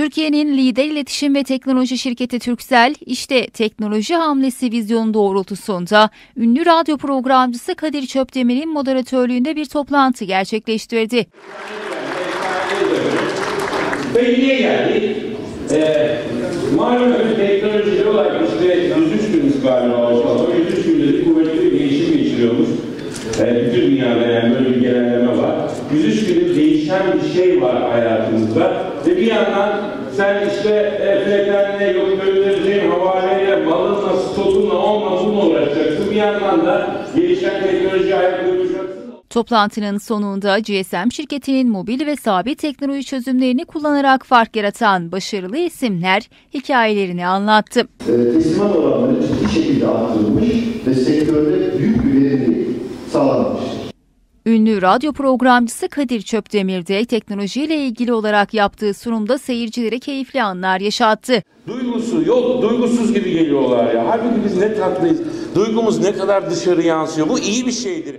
Türkiye'nin lider iletişim ve teknoloji şirketi Turkcell, işte teknoloji hamlesi vizyonu doğrultusunda ünlü radyo programcısı Kadir Çöpdemir'in moderatörlüğünde bir toplantı gerçekleştirdi. Ve niye geldik? Ee, malum teknoloji olarak işte 103 günümüz galiba ortalama. 103 günde de kuvvetli bir değişim geçiriyormuş. Ee, bütün dünyada yani böyle bir genelleme var. 103 günde değişen bir şey var hayatımızda. Ve bir yandan sen işte e, frekvenle yok göndereceğin havaleyle, malınla, stokunla, onunla bununla uğraşacaksın. Bir yandan da gelişen teknoloji ayak uyduracaksın. Toplantının sonunda GSM şirketinin mobil ve sabit teknoloji çözümlerini kullanarak fark yaratan başarılı isimler hikayelerini anlattı. e, teslimat oranları ciddi şekilde artırılmış ve sektörde büyük bir verimlilik sağlanmıştır. Ünlü radyo programcısı Kadir Çöpdemir de teknolojiyle ilgili olarak yaptığı sunumda seyircilere keyifli anlar yaşattı. Duygusu yok, duygusuz gibi geliyorlar ya. Halbuki biz ne tatlıyız. Duygumuz ne kadar dışarı yansıyor. Bu iyi bir şeydir.